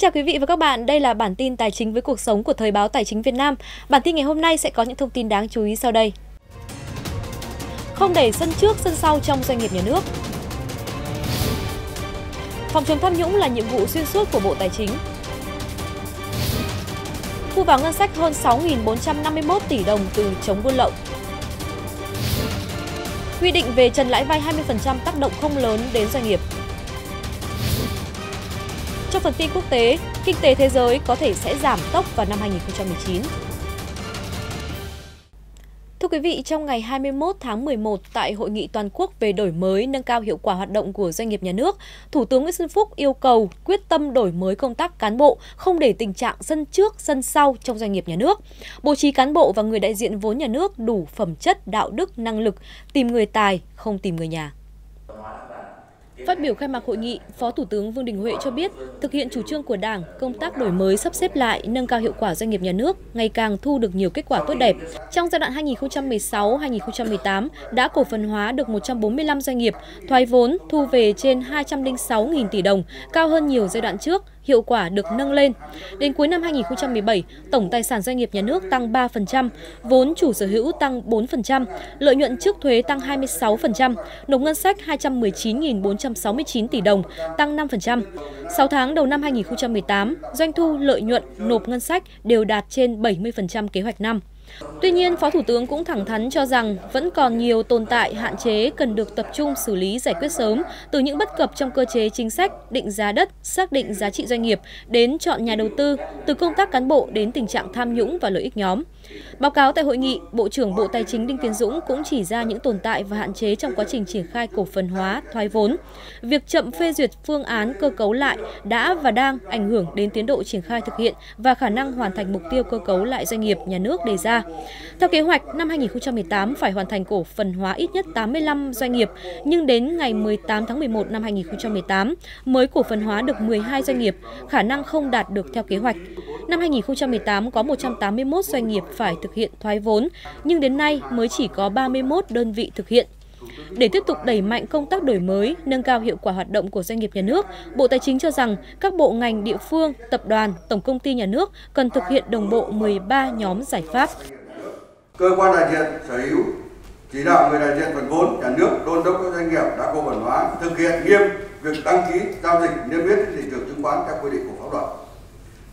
Kính chào quý vị và các bạn, đây là bản tin tài chính với cuộc sống của Thời báo Tài chính Việt Nam. Bản tin ngày hôm nay sẽ có những thông tin đáng chú ý sau đây. Không để sân trước, sân sau trong doanh nghiệp nhà nước. Phòng chống tham nhũng là nhiệm vụ xuyên suốt của Bộ Tài chính. Thu vào ngân sách hơn 6.451 tỷ đồng từ chống buôn lậu. Quy định về trần lãi vay 20% tác động không lớn đến doanh nghiệp. Trong phần tin quốc tế, kinh tế thế giới có thể sẽ giảm tốc vào năm 2019. Thưa quý vị, trong ngày 21 tháng 11 tại Hội nghị toàn quốc về đổi mới nâng cao hiệu quả hoạt động của doanh nghiệp nhà nước, Thủ tướng Nguyễn Xuân Phúc yêu cầu quyết tâm đổi mới công tác cán bộ, không để tình trạng sân trước, sân sau trong doanh nghiệp nhà nước. Bố trí cán bộ và người đại diện vốn nhà nước đủ phẩm chất, đạo đức, năng lực, tìm người tài, không tìm người nhà. Phát biểu khai mạc hội nghị, Phó Thủ tướng Vương Đình Huệ cho biết, thực hiện chủ trương của Đảng, công tác đổi mới sắp xếp lại, nâng cao hiệu quả doanh nghiệp nhà nước ngày càng thu được nhiều kết quả tốt đẹp. Trong giai đoạn 2016-2018 đã cổ phần hóa được 145 doanh nghiệp, thoái vốn thu về trên 206.000 tỷ đồng, cao hơn nhiều giai đoạn trước, hiệu quả được nâng lên. Đến cuối năm 2017, tổng tài sản doanh nghiệp nhà nước tăng 3%, vốn chủ sở hữu tăng 4%, lợi nhuận trước thuế tăng 26%, nộp ngân sách 219.469 tỷ đồng, tăng 5%. 6 tháng đầu năm 2018, doanh thu, lợi nhuận, nộp ngân sách đều đạt trên 70% kế hoạch năm. Tuy nhiên, Phó Thủ tướng cũng thẳng thắn cho rằng vẫn còn nhiều tồn tại hạn chế cần được tập trung xử lý giải quyết sớm, từ những bất cập trong cơ chế chính sách, định giá đất, xác định giá trị doanh nghiệp, đến chọn nhà đầu tư, từ công tác cán bộ đến tình trạng tham nhũng và lợi ích nhóm. Báo cáo tại hội nghị, Bộ trưởng Bộ Tài chính Đinh Tiến Dũng cũng chỉ ra những tồn tại và hạn chế trong quá trình triển khai cổ phần hóa, thoái vốn. Việc chậm phê duyệt phương án cơ cấu lại đã và đang ảnh hưởng đến tiến độ triển khai thực hiện và khả năng hoàn thành mục tiêu cơ cấu lại doanh nghiệp nhà nước đề ra. Theo kế hoạch, năm 2018 phải hoàn thành cổ phần hóa ít nhất 85 doanh nghiệp, nhưng đến ngày 18 tháng 11 năm 2018 mới cổ phần hóa được 12 doanh nghiệp, khả năng không đạt được theo kế hoạch. Năm 2018 có 181 doanh nghiệp phải thực hiện thoái vốn, nhưng đến nay mới chỉ có 31 đơn vị thực hiện. Để tiếp tục đẩy mạnh công tác đổi mới, nâng cao hiệu quả hoạt động của doanh nghiệp nhà nước, Bộ Tài chính cho rằng các bộ ngành địa phương, tập đoàn, tổng công ty nhà nước cần thực hiện đồng bộ 13 nhóm giải pháp. Cơ quan đại diện sở hữu chỉ đạo người đại diện phần vốn nhà nước đôn đốc các doanh nghiệp đã cổ phần hóa thực hiện nghiêm việc đăng ký giao dịch niêm yết trên thị trường chứng khoán theo quy định của pháp luật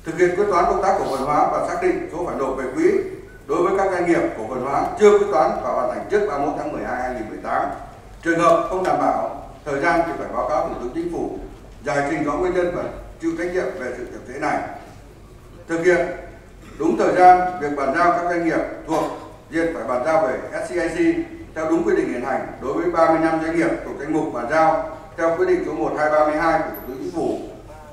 thực hiện quyết toán công tác cổ phần hóa và xác định số phải nộp về quỹ đối với các doanh nghiệp cổ phần hóa chưa quyết toán và hoàn thành trước 31 tháng 12 2018. Trường hợp không đảm bảo, thời gian thì phải báo cáo Thủ tướng Chính phủ, giải trình rõ nguyên nhân và chịu trách nhiệm về sự chậm trễ này. Thực hiện đúng thời gian, việc bàn giao các doanh nghiệp thuộc diện phải bàn giao về SCIC theo đúng quy định hiện hành đối với 35 doanh nghiệp thuộc danh mục bàn giao theo quyết định số 1232 của Thủ tướng Chính phủ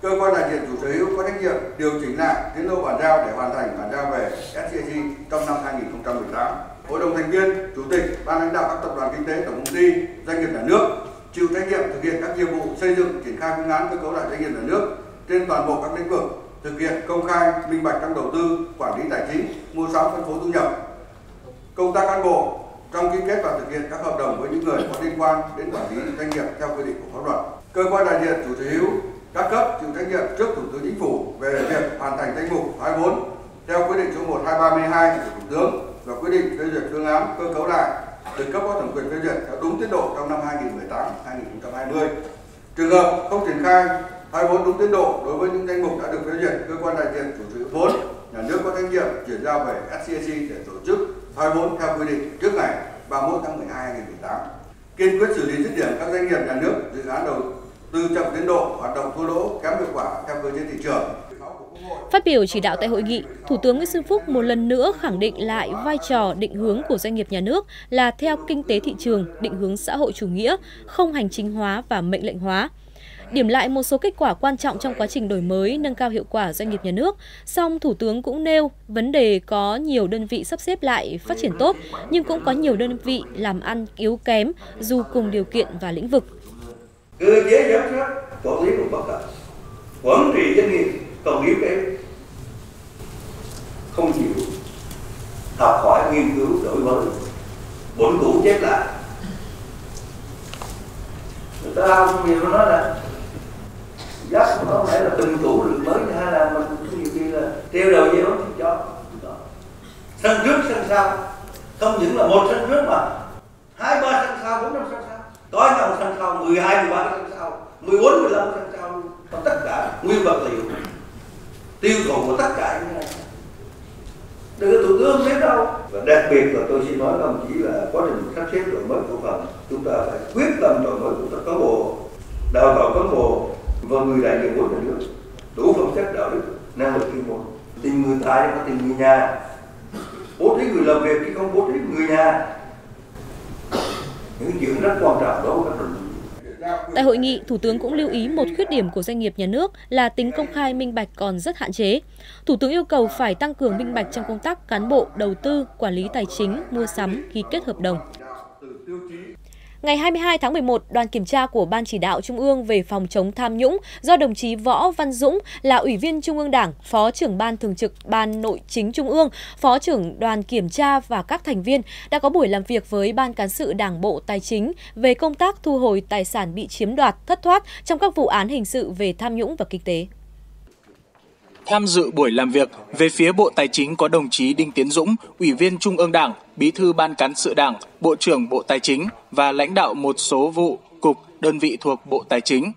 cơ quan đại diện chủ sở hữu có trách nhiệm điều chỉnh lại tiến độ bàn giao để hoàn thành bàn giao về SCG trong năm 2018. Hội đồng thành viên, chủ tịch, ban lãnh đạo các tập đoàn kinh tế, tổng công ty, doanh nghiệp nhà nước chịu trách nhiệm thực hiện các nhiệm vụ xây dựng, triển khai phương án cơ cấu lại doanh nghiệp nhà nước trên toàn bộ các lĩnh vực, thực hiện công khai, minh bạch trong đầu tư, quản lý tài chính, mua sắm phân phối thu nhập. Công tác cán bộ trong ký kết và thực hiện các hợp đồng với những người có liên quan đến quản lý doanh nghiệp theo quy định của pháp luật. Cơ quan đại diện chủ sở hữu các cấp chịu trách nhiệm trước Thủ tướng Chính phủ về việc hoàn thành danh mục thoái vốn theo quyết định số 1232 của Thủ tướng và quyết định phê duyệt phương án cơ cấu lại được cấp có thẩm quyền phê duyệt theo đúng tiến độ trong năm 2018-2020. Trường hợp không triển khai thoái vốn đúng tiến độ đối với những danh mục đã được phê duyệt, cơ quan đại diện chủ sở hữu vốn nhà nước có trách nhiệm chuyển giao về SCC để tổ chức thoái vốn theo quy định trước ngày 31 tháng 12 2018. Kiên quyết xử lý dứt điểm các doanh nghiệp nhà nước dự án đầu tư chậm tiến độ, hoạt động thua lỗ, kém hiệu quả theo cơ chế thị trường. Phát biểu chỉ đạo tại hội nghị, Thủ tướng Nguyễn Xuân Phúc một lần nữa khẳng định lại vai trò định hướng của doanh nghiệp nhà nước là theo kinh tế thị trường, định hướng xã hội chủ nghĩa, không hành chính hóa và mệnh lệnh hóa. Điểm lại một số kết quả quan trọng trong quá trình đổi mới, nâng cao hiệu quả doanh nghiệp nhà nước, song Thủ tướng cũng nêu vấn đề có nhiều đơn vị sắp xếp lại phát triển tốt, nhưng cũng có nhiều đơn vị làm ăn yếu kém dù cùng điều kiện và lĩnh vực cơ chế giám sát quản lý còn bất cập quản trị doanh nghiệp còn yếu kém không chịu học hỏi nghiên cứu đổi mới bổn cũ chép lại người ta không nhiều nói là giáp không phải là từng cũ được mới nha không những là một sân trước mà hai ba sân sau bốn năm sân sau có nhau sân sau mười hai mười ba sân sau mười bốn mười lăm sân sau và tất cả nguyên vật liệu tiêu thụ của tất cả những này đừng thủ tướng biết đâu và đặc biệt là tôi xin nói đồng chí là quá trình sắp xếp đổi mới của phần chúng ta phải quyết tâm đổi mới công tác cán bộ đào tạo cán bộ là người đại nhà nước đủ phẩm chất đạo đức năng lực chuyên môn tìm người tài có tìm người nhà bố trí người làm việc chứ không bố trí người nhà những chuyện rất quan trọng đó. các đồng Tại hội nghị, Thủ tướng cũng lưu ý một khuyết điểm của doanh nghiệp nhà nước là tính công khai minh bạch còn rất hạn chế. Thủ tướng yêu cầu phải tăng cường minh bạch trong công tác cán bộ, đầu tư, quản lý tài chính, mua sắm, ký kết hợp đồng. Ngày 22 tháng 11, đoàn kiểm tra của Ban chỉ đạo Trung ương về phòng chống tham nhũng do đồng chí Võ Văn Dũng là Ủy viên Trung ương Đảng, Phó trưởng Ban Thường trực Ban Nội chính Trung ương, Phó trưởng đoàn kiểm tra và các thành viên đã có buổi làm việc với Ban Cán sự Đảng Bộ Tài chính về công tác thu hồi tài sản bị chiếm đoạt, thất thoát trong các vụ án hình sự về tham nhũng và kinh tế. Tham dự buổi làm việc, về phía Bộ Tài chính có đồng chí Đinh Tiến Dũng, Ủy viên Trung ương Đảng, Bí thư Ban Cán sự Đảng, Bộ trưởng Bộ Tài chính và lãnh đạo một số vụ, cục, đơn vị thuộc Bộ Tài chính.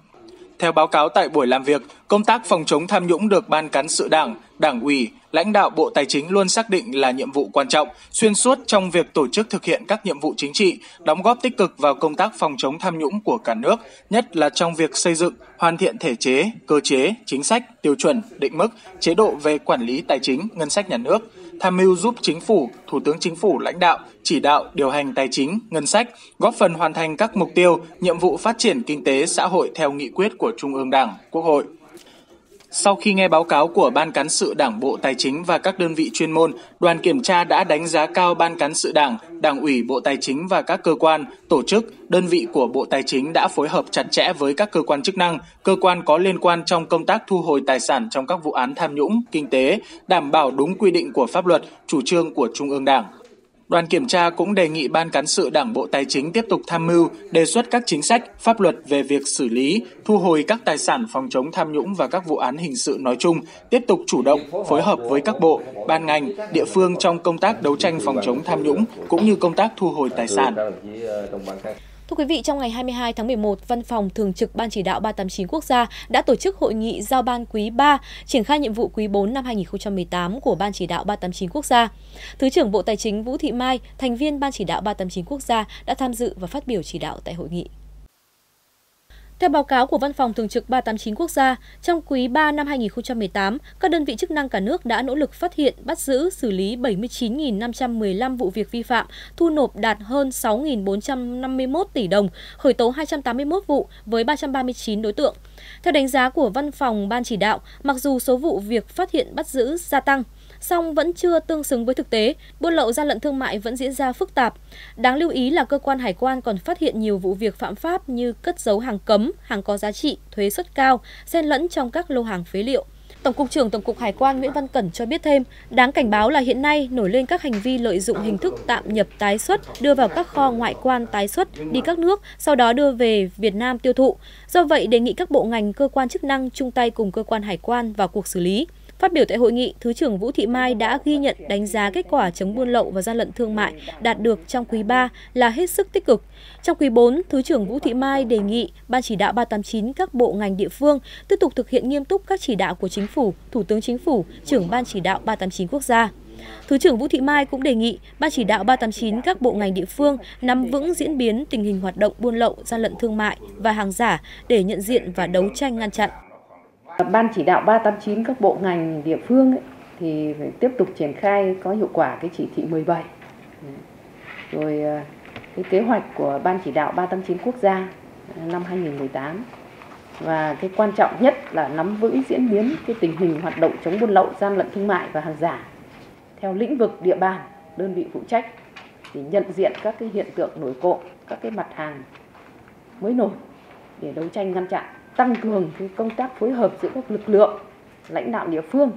Theo báo cáo tại buổi làm việc, công tác phòng chống tham nhũng được Ban Cán sự Đảng, Đảng ủy, lãnh đạo Bộ Tài chính luôn xác định là nhiệm vụ quan trọng, xuyên suốt trong việc tổ chức thực hiện các nhiệm vụ chính trị, đóng góp tích cực vào công tác phòng chống tham nhũng của cả nước, nhất là trong việc xây dựng, hoàn thiện thể chế, cơ chế, chính sách, tiêu chuẩn, định mức, chế độ về quản lý tài chính, ngân sách nhà nước, tham mưu giúp chính phủ, thủ tướng chính phủ lãnh đạo, chỉ đạo, điều hành tài chính, ngân sách, góp phần hoàn thành các mục tiêu, nhiệm vụ phát triển kinh tế xã hội theo nghị quyết của Trung ương Đảng, Quốc hội. Sau khi nghe báo cáo của Ban Cán sự Đảng Bộ Tài chính và các đơn vị chuyên môn, đoàn kiểm tra đã đánh giá cao Ban Cán sự Đảng, Đảng ủy Bộ Tài chính và các cơ quan, tổ chức, đơn vị của Bộ Tài chính đã phối hợp chặt chẽ với các cơ quan chức năng, cơ quan có liên quan trong công tác thu hồi tài sản trong các vụ án tham nhũng, kinh tế, đảm bảo đúng quy định của pháp luật, chủ trương của Trung ương Đảng. Đoàn kiểm tra cũng đề nghị Ban Cán sự Đảng Bộ Tài chính tiếp tục tham mưu, đề xuất các chính sách, pháp luật về việc xử lý, thu hồi các tài sản phòng chống tham nhũng và các vụ án hình sự nói chung, tiếp tục chủ động, phối hợp với các bộ, ban ngành, địa phương trong công tác đấu tranh phòng chống tham nhũng cũng như công tác thu hồi tài sản. Thưa quý vị, trong ngày 22 tháng 11, Văn phòng Thường trực Ban Chỉ đạo 389 Quốc gia đã tổ chức hội nghị giao ban quý 3, triển khai nhiệm vụ quý 4 năm 2018 của Ban Chỉ đạo 389 Quốc gia. Thứ trưởng Bộ Tài chính Vũ Thị Mai, thành viên Ban Chỉ đạo 389 Quốc gia đã tham dự và phát biểu chỉ đạo tại hội nghị. Theo báo cáo của Văn phòng Thường trực 389 Quốc gia, trong quý 3 năm 2018, các đơn vị chức năng cả nước đã nỗ lực phát hiện, bắt giữ, xử lý 79.515 vụ việc vi phạm, thu nộp đạt hơn 6.451 tỷ đồng, khởi tố 281 vụ với 339 đối tượng. Theo đánh giá của Văn phòng Ban chỉ đạo, mặc dù số vụ việc phát hiện bắt giữ gia tăng, song vẫn chưa tương xứng với thực tế, buôn lậu gian lận thương mại vẫn diễn ra phức tạp. Đáng lưu ý là cơ quan hải quan còn phát hiện nhiều vụ việc phạm pháp như cất giấu hàng cấm, hàng có giá trị, thuế suất cao, xen lẫn trong các lô hàng phế liệu. Tổng cục trưởng Tổng cục Hải quan Nguyễn Văn Cẩn cho biết thêm, đáng cảnh báo là hiện nay nổi lên các hành vi lợi dụng hình thức tạm nhập tái xuất, đưa vào các kho ngoại quan tái xuất đi các nước, sau đó đưa về Việt Nam tiêu thụ. Do vậy, đề nghị các bộ ngành cơ quan chức năng chung tay cùng cơ quan hải quan vào cuộc xử lý. Phát biểu tại hội nghị, Thứ trưởng Vũ Thị Mai đã ghi nhận đánh giá kết quả chống buôn lậu và gian lận thương mại đạt được trong quý 3 là hết sức tích cực. Trong quý 4, Thứ trưởng Vũ Thị Mai đề nghị Ban chỉ đạo 389 các bộ ngành địa phương tiếp tục thực hiện nghiêm túc các chỉ đạo của Chính phủ, Thủ tướng Chính phủ, trưởng Ban chỉ đạo 389 quốc gia. Thứ trưởng Vũ Thị Mai cũng đề nghị Ban chỉ đạo 389 các bộ ngành địa phương nắm vững diễn biến tình hình hoạt động buôn lậu, gian lận thương mại và hàng giả để nhận diện và đấu tranh ngăn chặn. Ban chỉ đạo 389 các bộ ngành địa phương ấy, thì phải tiếp tục triển khai có hiệu quả cái chỉ thị 17. Rồi ờ, cái kế hoạch của Ban chỉ đạo 389 quốc gia ờ, năm 2018 và cái quan trọng nhất là nắm vững diễn biến cái tình hình hoạt động chống buôn lậu, gian lận thương mại và hàng giả theo lĩnh vực địa bàn đơn vị phụ trách để nhận diện các cái hiện tượng nổi cộ, các cái mặt hàng mới nổi để đấu tranh ngăn chặn tăng cường cái công tác phối hợp giữa các lực lượng, lãnh đạo địa phương.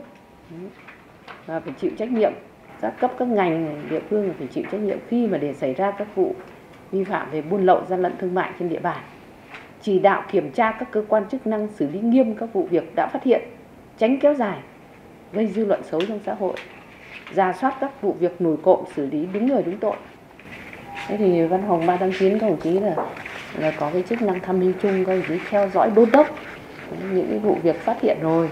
Và phải chịu trách nhiệm, các cấp, các ngành, địa phương phải chịu trách nhiệm khi mà để xảy ra các vụ vi phạm về buôn lậu gian lận thương mại trên địa bàn. Chỉ đạo kiểm tra các cơ quan chức năng xử lý nghiêm các vụ việc đã phát hiện, tránh kéo dài, gây dư luận xấu trong xã hội, ra soát các vụ việc nổi cộng xử lý đúng người đúng tội. Thế thì văn phòng ba tháng chín các đồng chí là là có cái chức năng tham mưu chung các đồng chí theo dõi đôn đốc những cái vụ việc phát hiện rồi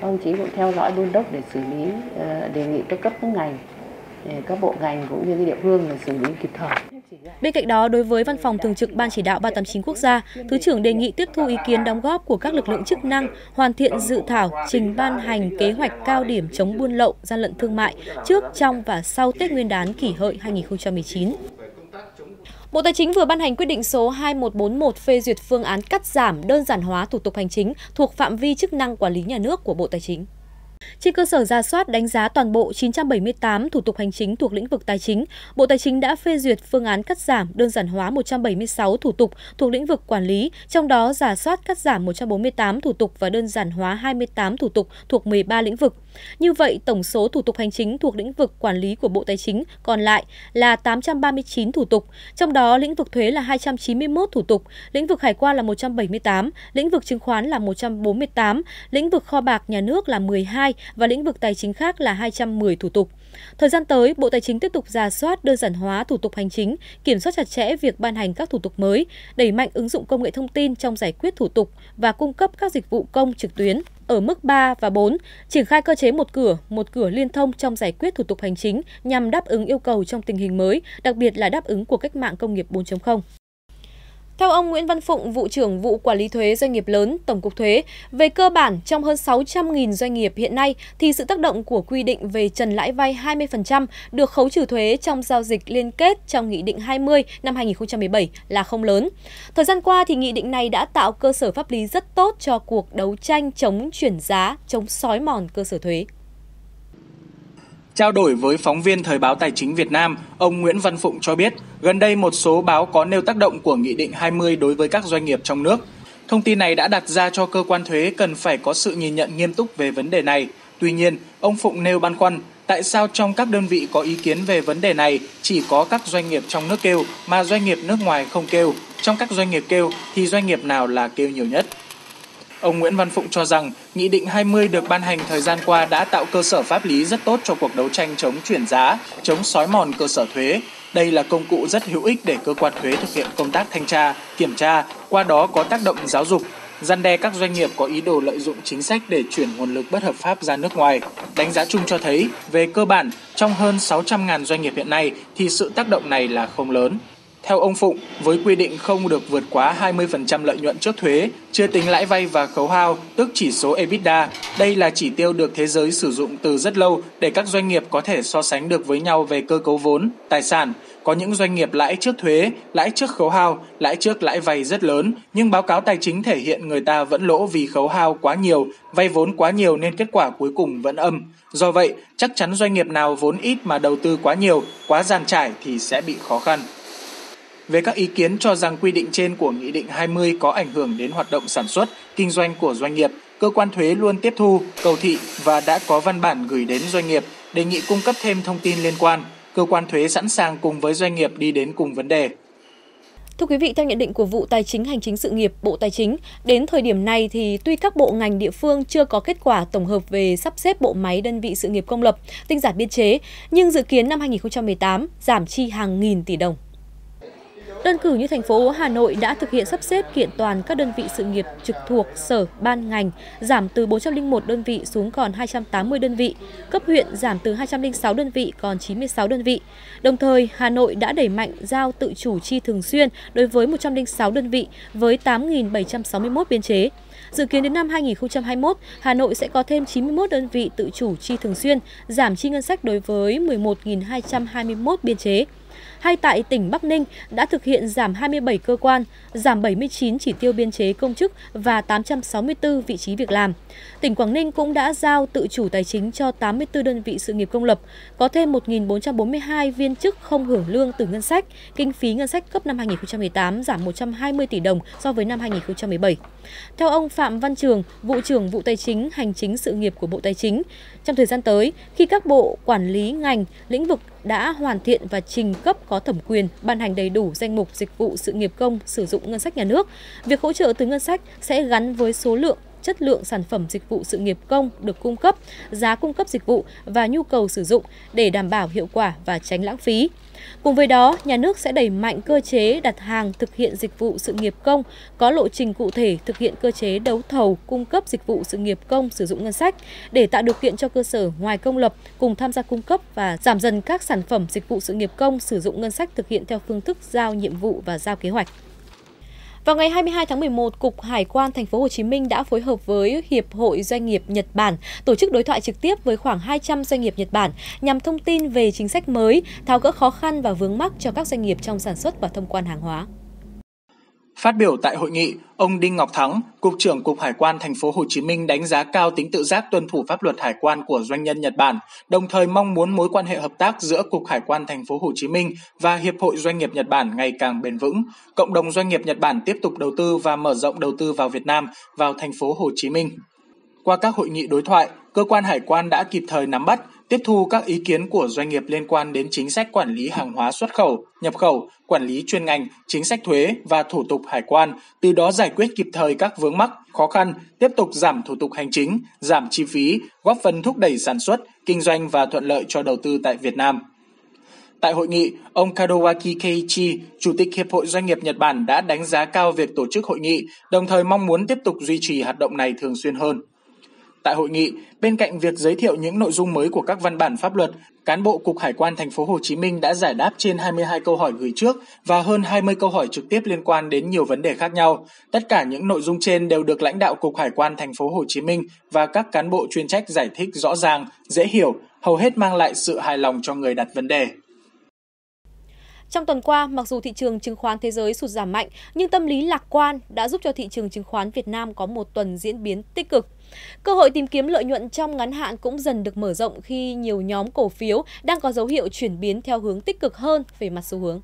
các đồng chí cũng theo dõi đôn đốc để xử lý ờ, đề nghị các cấp các ngành ờ, các bộ ngành cũng như cái địa phương là xử lý kịp thời. Bên cạnh đó, đối với Văn phòng Thường trực Ban Chỉ đạo 389 Quốc gia, Thứ trưởng đề nghị tiếp thu ý kiến đóng góp của các lực lượng chức năng, hoàn thiện dự thảo trình ban hành kế hoạch cao điểm chống buôn lậu, gian lận thương mại trước, trong và sau Tết Nguyên đán kỷ hợi 2019. Bộ Tài chính vừa ban hành quyết định số 2141 phê duyệt phương án cắt giảm đơn giản hóa thủ tục hành chính thuộc phạm vi chức năng quản lý nhà nước của Bộ Tài chính. Trên cơ sở ra soát đánh giá toàn bộ 978 thủ tục hành chính thuộc lĩnh vực tài chính, Bộ Tài chính đã phê duyệt phương án cắt giảm đơn giản hóa 176 thủ tục thuộc lĩnh vực quản lý, trong đó giả soát cắt giảm 148 thủ tục và đơn giản hóa 28 thủ tục thuộc 13 lĩnh vực. Như vậy, tổng số thủ tục hành chính thuộc lĩnh vực quản lý của Bộ Tài chính còn lại là 839 thủ tục, trong đó lĩnh vực thuế là 291 thủ tục, lĩnh vực hải quan là 178, lĩnh vực chứng khoán là 148, lĩnh vực kho bạc nhà nước là 12 và lĩnh vực tài chính khác là 210 thủ tục. Thời gian tới, Bộ Tài chính tiếp tục ra soát đơn giản hóa thủ tục hành chính, kiểm soát chặt chẽ việc ban hành các thủ tục mới, đẩy mạnh ứng dụng công nghệ thông tin trong giải quyết thủ tục và cung cấp các dịch vụ công trực tuyến ở mức 3 và 4, triển khai cơ chế một cửa, một cửa liên thông trong giải quyết thủ tục hành chính nhằm đáp ứng yêu cầu trong tình hình mới, đặc biệt là đáp ứng của cách mạng công nghiệp 4.0. Theo ông Nguyễn Văn Phụng, vụ trưởng vụ quản lý thuế doanh nghiệp lớn, Tổng cục Thuế, về cơ bản trong hơn 600.000 doanh nghiệp hiện nay thì sự tác động của quy định về trần lãi vay 20% được khấu trừ thuế trong giao dịch liên kết trong Nghị định 20 năm 2017 là không lớn. Thời gian qua thì nghị định này đã tạo cơ sở pháp lý rất tốt cho cuộc đấu tranh chống chuyển giá, chống sói mòn cơ sở thuế. Trao đổi với phóng viên Thời báo Tài chính Việt Nam, ông Nguyễn Văn Phụng cho biết, gần đây một số báo có nêu tác động của Nghị định 20 đối với các doanh nghiệp trong nước. Thông tin này đã đặt ra cho cơ quan thuế cần phải có sự nhìn nhận nghiêm túc về vấn đề này. Tuy nhiên, ông Phụng nêu băn khoăn, tại sao trong các đơn vị có ý kiến về vấn đề này chỉ có các doanh nghiệp trong nước kêu mà doanh nghiệp nước ngoài không kêu? Trong các doanh nghiệp kêu thì doanh nghiệp nào là kêu nhiều nhất? Ông Nguyễn Văn Phụng cho rằng, Nghị định 20 được ban hành thời gian qua đã tạo cơ sở pháp lý rất tốt cho cuộc đấu tranh chống chuyển giá, chống sói mòn cơ sở thuế. Đây là công cụ rất hữu ích để cơ quan thuế thực hiện công tác thanh tra, kiểm tra, qua đó có tác động giáo dục, gian đe các doanh nghiệp có ý đồ lợi dụng chính sách để chuyển nguồn lực bất hợp pháp ra nước ngoài. Đánh giá chung cho thấy, về cơ bản, trong hơn 600.000 doanh nghiệp hiện nay thì sự tác động này là không lớn. Theo ông Phụng, với quy định không được vượt quá 20% lợi nhuận trước thuế, chưa tính lãi vay và khấu hao, tức chỉ số EBITDA, đây là chỉ tiêu được thế giới sử dụng từ rất lâu để các doanh nghiệp có thể so sánh được với nhau về cơ cấu vốn, tài sản. Có những doanh nghiệp lãi trước thuế, lãi trước khấu hao, lãi trước lãi vay rất lớn, nhưng báo cáo tài chính thể hiện người ta vẫn lỗ vì khấu hao quá nhiều, vay vốn quá nhiều nên kết quả cuối cùng vẫn âm. Do vậy, chắc chắn doanh nghiệp nào vốn ít mà đầu tư quá nhiều, quá giàn trải thì sẽ bị khó khăn về các ý kiến cho rằng quy định trên của Nghị định 20 có ảnh hưởng đến hoạt động sản xuất, kinh doanh của doanh nghiệp, cơ quan thuế luôn tiếp thu, cầu thị và đã có văn bản gửi đến doanh nghiệp đề nghị cung cấp thêm thông tin liên quan. Cơ quan thuế sẵn sàng cùng với doanh nghiệp đi đến cùng vấn đề. Thưa quý vị, theo nhận định của vụ Tài chính Hành chính sự nghiệp Bộ Tài chính, đến thời điểm này thì tuy các bộ ngành địa phương chưa có kết quả tổng hợp về sắp xếp bộ máy đơn vị sự nghiệp công lập, tinh giản biên chế, nhưng dự kiến năm 2018 giảm chi hàng nghìn tỷ đồng. Đơn cử như thành phố Hà Nội đã thực hiện sắp xếp kiện toàn các đơn vị sự nghiệp trực thuộc sở, ban ngành, giảm từ 401 đơn vị xuống còn 280 đơn vị, cấp huyện giảm từ 206 đơn vị còn 96 đơn vị. Đồng thời, Hà Nội đã đẩy mạnh giao tự chủ chi thường xuyên đối với 106 đơn vị với 8.761 biên chế. Dự kiến đến năm 2021, Hà Nội sẽ có thêm 91 đơn vị tự chủ chi thường xuyên, giảm chi ngân sách đối với 11.221 biên chế hay tại tỉnh Bắc Ninh đã thực hiện giảm 27 cơ quan, giảm 79 chỉ tiêu biên chế công chức và 864 vị trí việc làm. Tỉnh Quảng Ninh cũng đã giao tự chủ tài chính cho 84 đơn vị sự nghiệp công lập, có thêm 1.442 viên chức không hưởng lương từ ngân sách, kinh phí ngân sách cấp năm 2018 giảm 120 tỷ đồng so với năm 2017. Theo ông Phạm Văn Trường, vụ trưởng vụ tài chính hành chính sự nghiệp của Bộ Tài chính, trong thời gian tới, khi các bộ quản lý ngành, lĩnh vực đã hoàn thiện và trình cấp có thẩm quyền ban hành đầy đủ danh mục dịch vụ sự nghiệp công sử dụng ngân sách nhà nước, việc hỗ trợ từ ngân sách sẽ gắn với số lượng chất lượng sản phẩm dịch vụ sự nghiệp công được cung cấp, giá cung cấp dịch vụ và nhu cầu sử dụng để đảm bảo hiệu quả và tránh lãng phí. Cùng với đó, nhà nước sẽ đẩy mạnh cơ chế đặt hàng thực hiện dịch vụ sự nghiệp công, có lộ trình cụ thể thực hiện cơ chế đấu thầu cung cấp dịch vụ sự nghiệp công sử dụng ngân sách để tạo điều kiện cho cơ sở ngoài công lập cùng tham gia cung cấp và giảm dần các sản phẩm dịch vụ sự nghiệp công sử dụng ngân sách thực hiện theo phương thức giao nhiệm vụ và giao kế hoạch. Vào ngày 22 tháng 11, Cục Hải quan Thành phố Hồ Chí Minh đã phối hợp với Hiệp hội Doanh nghiệp Nhật Bản tổ chức đối thoại trực tiếp với khoảng 200 doanh nghiệp Nhật Bản nhằm thông tin về chính sách mới, tháo gỡ khó khăn và vướng mắc cho các doanh nghiệp trong sản xuất và thông quan hàng hóa. Phát biểu tại hội nghị, ông Đinh Ngọc Thắng, Cục trưởng Cục Hải quan Thành phố Hồ Chí Minh đánh giá cao tính tự giác tuân thủ pháp luật hải quan của doanh nhân Nhật Bản, đồng thời mong muốn mối quan hệ hợp tác giữa Cục Hải quan Thành phố Hồ Chí Minh và Hiệp hội Doanh nghiệp Nhật Bản ngày càng bền vững. Cộng đồng doanh nghiệp Nhật Bản tiếp tục đầu tư và mở rộng đầu tư vào Việt Nam, vào Thành phố Hồ Chí Minh. Qua các hội nghị đối thoại, cơ quan hải quan đã kịp thời nắm bắt, tiếp thu các ý kiến của doanh nghiệp liên quan đến chính sách quản lý hàng hóa xuất khẩu, nhập khẩu, quản lý chuyên ngành, chính sách thuế và thủ tục hải quan, từ đó giải quyết kịp thời các vướng mắc, khó khăn, tiếp tục giảm thủ tục hành chính, giảm chi phí, góp phần thúc đẩy sản xuất, kinh doanh và thuận lợi cho đầu tư tại Việt Nam. Tại hội nghị, ông Kadowaki Keiichi, Chủ tịch Hiệp hội Doanh nghiệp Nhật Bản đã đánh giá cao việc tổ chức hội nghị, đồng thời mong muốn tiếp tục duy trì hoạt động này thường xuyên hơn. Tại hội nghị, bên cạnh việc giới thiệu những nội dung mới của các văn bản pháp luật, cán bộ Cục Hải quan Thành phố Hồ Chí Minh đã giải đáp trên 22 câu hỏi gửi trước và hơn 20 câu hỏi trực tiếp liên quan đến nhiều vấn đề khác nhau. Tất cả những nội dung trên đều được lãnh đạo Cục Hải quan Thành phố Hồ Chí Minh và các cán bộ chuyên trách giải thích rõ ràng, dễ hiểu, hầu hết mang lại sự hài lòng cho người đặt vấn đề. Trong tuần qua, mặc dù thị trường chứng khoán thế giới sụt giảm mạnh, nhưng tâm lý lạc quan đã giúp cho thị trường chứng khoán Việt Nam có một tuần diễn biến tích cực. Cơ hội tìm kiếm lợi nhuận trong ngắn hạn cũng dần được mở rộng khi nhiều nhóm cổ phiếu đang có dấu hiệu chuyển biến theo hướng tích cực hơn về mặt xu hướng.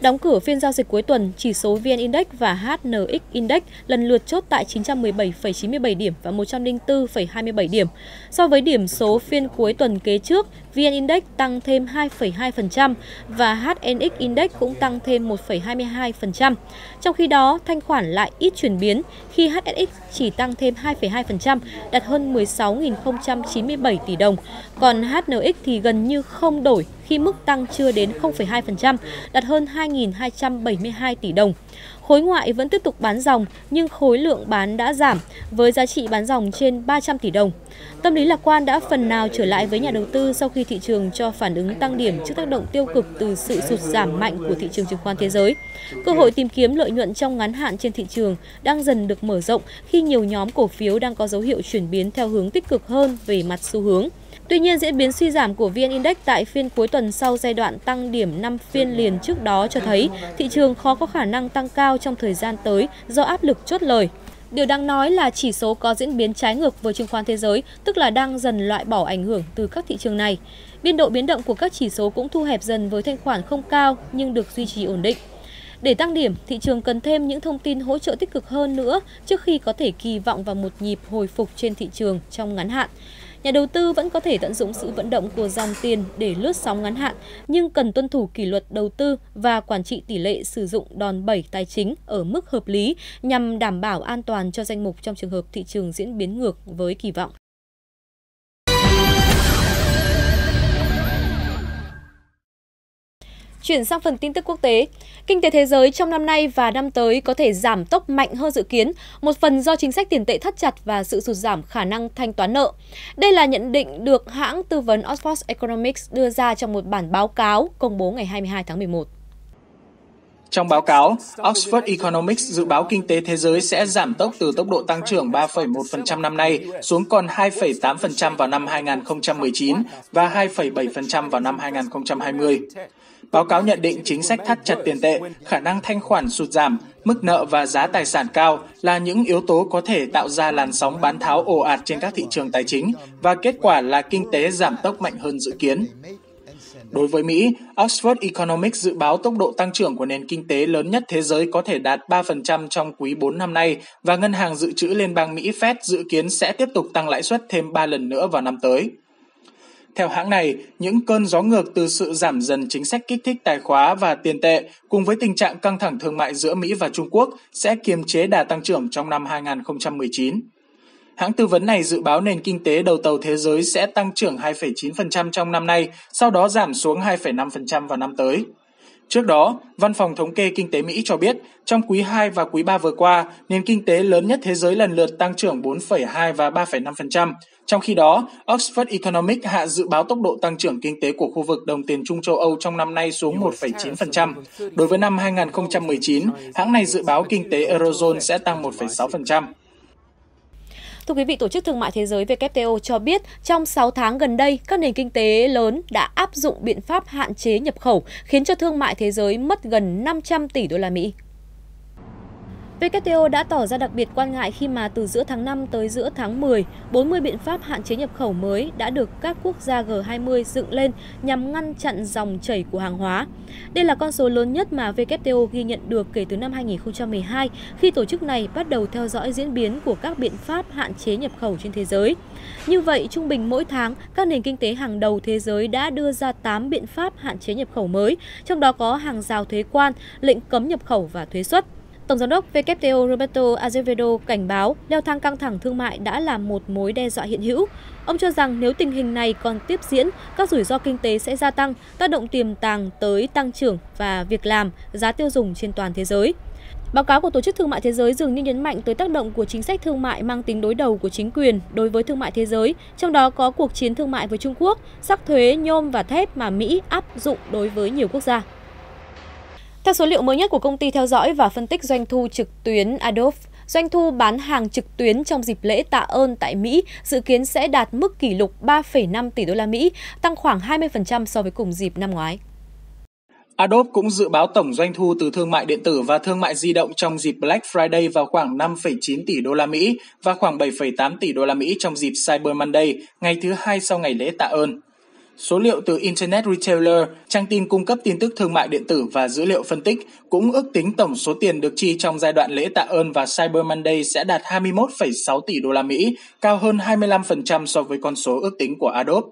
Đóng cửa phiên giao dịch cuối tuần, chỉ số VN Index và HNX Index lần lượt chốt tại 917,97 điểm và 104,27 điểm. So với điểm số phiên cuối tuần kế trước, VN Index tăng thêm 2,2% và HNX Index cũng tăng thêm 1,22%. Trong khi đó, thanh khoản lại ít chuyển biến khi HNX chỉ tăng thêm 2,2%, đạt hơn 16.097 tỷ đồng, còn HNX thì gần như không đổi khi mức tăng chưa đến 0,2%, đạt hơn 2.272 tỷ đồng. Khối ngoại vẫn tiếp tục bán dòng, nhưng khối lượng bán đã giảm với giá trị bán dòng trên 300 tỷ đồng. Tâm lý lạc quan đã phần nào trở lại với nhà đầu tư sau khi thị trường cho phản ứng tăng điểm trước tác động tiêu cực từ sự sụt giảm mạnh của thị trường chứng khoán thế giới. Cơ hội tìm kiếm lợi nhuận trong ngắn hạn trên thị trường đang dần được mở rộng khi nhiều nhóm cổ phiếu đang có dấu hiệu chuyển biến theo hướng tích cực hơn về mặt xu hướng. Tuy nhiên, diễn biến suy giảm của VN Index tại phiên cuối tuần sau giai đoạn tăng điểm 5 phiên liền trước đó cho thấy thị trường khó có khả năng tăng cao trong thời gian tới do áp lực chốt lời. Điều đáng nói là chỉ số có diễn biến trái ngược với chứng khoán thế giới, tức là đang dần loại bỏ ảnh hưởng từ các thị trường này. Biên độ biến động của các chỉ số cũng thu hẹp dần với thanh khoản không cao nhưng được duy trì ổn định. Để tăng điểm, thị trường cần thêm những thông tin hỗ trợ tích cực hơn nữa trước khi có thể kỳ vọng vào một nhịp hồi phục trên thị trường trong ngắn hạn. Nhà đầu tư vẫn có thể tận dụng sự vận động của dòng tiền để lướt sóng ngắn hạn, nhưng cần tuân thủ kỷ luật đầu tư và quản trị tỷ lệ sử dụng đòn bẩy tài chính ở mức hợp lý nhằm đảm bảo an toàn cho danh mục trong trường hợp thị trường diễn biến ngược với kỳ vọng. Chuyển sang phần tin tức quốc tế, kinh tế thế giới trong năm nay và năm tới có thể giảm tốc mạnh hơn dự kiến, một phần do chính sách tiền tệ thắt chặt và sự sụt giảm khả năng thanh toán nợ. Đây là nhận định được hãng tư vấn Oxford Economics đưa ra trong một bản báo cáo công bố ngày 22 tháng 11. Trong báo cáo, Oxford Economics dự báo kinh tế thế giới sẽ giảm tốc từ tốc độ tăng trưởng 3,1% năm nay xuống còn 2,8% vào năm 2019 và 2,7% vào năm 2020. Báo cáo nhận định chính sách thắt chặt tiền tệ, khả năng thanh khoản sụt giảm, mức nợ và giá tài sản cao là những yếu tố có thể tạo ra làn sóng bán tháo ồ ạt trên các thị trường tài chính và kết quả là kinh tế giảm tốc mạnh hơn dự kiến. Đối với Mỹ, Oxford Economics dự báo tốc độ tăng trưởng của nền kinh tế lớn nhất thế giới có thể đạt 3% trong quý 4 năm nay và Ngân hàng Dự trữ Liên bang Mỹ Fed dự kiến sẽ tiếp tục tăng lãi suất thêm 3 lần nữa vào năm tới. Theo hãng này, những cơn gió ngược từ sự giảm dần chính sách kích thích tài khóa và tiền tệ cùng với tình trạng căng thẳng thương mại giữa Mỹ và Trung Quốc sẽ kiềm chế đà tăng trưởng trong năm 2019. Hãng tư vấn này dự báo nền kinh tế đầu tàu thế giới sẽ tăng trưởng 2,9% trong năm nay, sau đó giảm xuống 2,5% vào năm tới. Trước đó, Văn phòng Thống kê Kinh tế Mỹ cho biết, trong quý 2 và quý 3 vừa qua, nền kinh tế lớn nhất thế giới lần lượt tăng trưởng 4,2 và 3,5%. Trong khi đó, Oxford Economics hạ dự báo tốc độ tăng trưởng kinh tế của khu vực đồng tiền Trung châu Âu trong năm nay xuống 1,9%. Đối với năm 2019, hãng này dự báo kinh tế Eurozone sẽ tăng 1,6%. Thưa quý vị, Tổ chức Thương mại Thế giới WTO cho biết trong 6 tháng gần đây, các nền kinh tế lớn đã áp dụng biện pháp hạn chế nhập khẩu, khiến cho thương mại thế giới mất gần 500 tỷ đô la Mỹ. WTO đã tỏ ra đặc biệt quan ngại khi mà từ giữa tháng 5 tới giữa tháng 10, 40 biện pháp hạn chế nhập khẩu mới đã được các quốc gia G20 dựng lên nhằm ngăn chặn dòng chảy của hàng hóa. Đây là con số lớn nhất mà WTO ghi nhận được kể từ năm 2012 khi tổ chức này bắt đầu theo dõi diễn biến của các biện pháp hạn chế nhập khẩu trên thế giới. Như vậy, trung bình mỗi tháng, các nền kinh tế hàng đầu thế giới đã đưa ra 8 biện pháp hạn chế nhập khẩu mới, trong đó có hàng rào thuế quan, lệnh cấm nhập khẩu và thuế xuất. Tổng giám đốc WTO Roberto Azevedo cảnh báo leo thang căng thẳng thương mại đã là một mối đe dọa hiện hữu. Ông cho rằng nếu tình hình này còn tiếp diễn, các rủi ro kinh tế sẽ gia tăng, tác động tiềm tàng tới tăng trưởng và việc làm, giá tiêu dùng trên toàn thế giới. Báo cáo của Tổ chức Thương mại Thế giới dường như nhấn mạnh tới tác động của chính sách thương mại mang tính đối đầu của chính quyền đối với thương mại thế giới, trong đó có cuộc chiến thương mại với Trung Quốc, sắc thuế nhôm và thép mà Mỹ áp dụng đối với nhiều quốc gia. Theo số liệu mới nhất của công ty theo dõi và phân tích doanh thu trực tuyến Adobe, doanh thu bán hàng trực tuyến trong dịp lễ tạ ơn tại Mỹ dự kiến sẽ đạt mức kỷ lục 3,5 tỷ đô la Mỹ, tăng khoảng 20% so với cùng dịp năm ngoái. Adobe cũng dự báo tổng doanh thu từ thương mại điện tử và thương mại di động trong dịp Black Friday vào khoảng 5,9 tỷ đô la Mỹ và khoảng 7,8 tỷ đô la Mỹ trong dịp Cyber Monday, ngày thứ hai sau ngày lễ tạ ơn. Số liệu từ Internet Retailer, trang tin cung cấp tin tức thương mại điện tử và dữ liệu phân tích cũng ước tính tổng số tiền được chi trong giai đoạn lễ tạ ơn và Cyber Monday sẽ đạt 21,6 tỷ đô la Mỹ, cao hơn 25% so với con số ước tính của Adobe.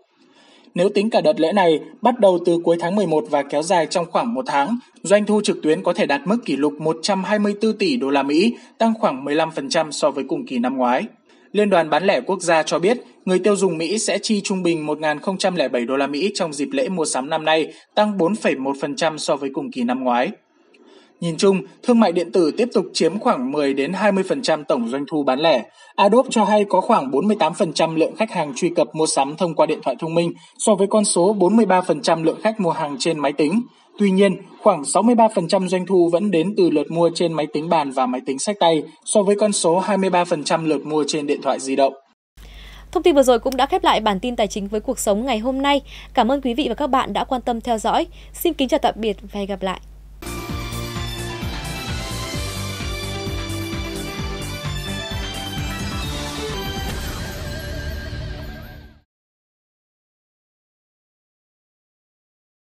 Nếu tính cả đợt lễ này, bắt đầu từ cuối tháng 11 và kéo dài trong khoảng một tháng, doanh thu trực tuyến có thể đạt mức kỷ lục 124 tỷ đô la Mỹ, tăng khoảng 15% so với cùng kỳ năm ngoái. Liên đoàn bán lẻ quốc gia cho biết, người tiêu dùng Mỹ sẽ chi trung bình 1.007 đô la Mỹ trong dịp lễ mua sắm năm nay, tăng 4,1% so với cùng kỳ năm ngoái. Nhìn chung, thương mại điện tử tiếp tục chiếm khoảng 10 đến 20% tổng doanh thu bán lẻ. Adobe cho hay có khoảng 48% lượng khách hàng truy cập mua sắm thông qua điện thoại thông minh so với con số 43% lượng khách mua hàng trên máy tính. Tuy nhiên, khoảng 63% doanh thu vẫn đến từ lượt mua trên máy tính bàn và máy tính sách tay so với con số 23% lượt mua trên điện thoại di động. Thông tin vừa rồi cũng đã khép lại bản tin tài chính với cuộc sống ngày hôm nay. Cảm ơn quý vị và các bạn đã quan tâm theo dõi. Xin kính chào tạm biệt và hẹn gặp lại.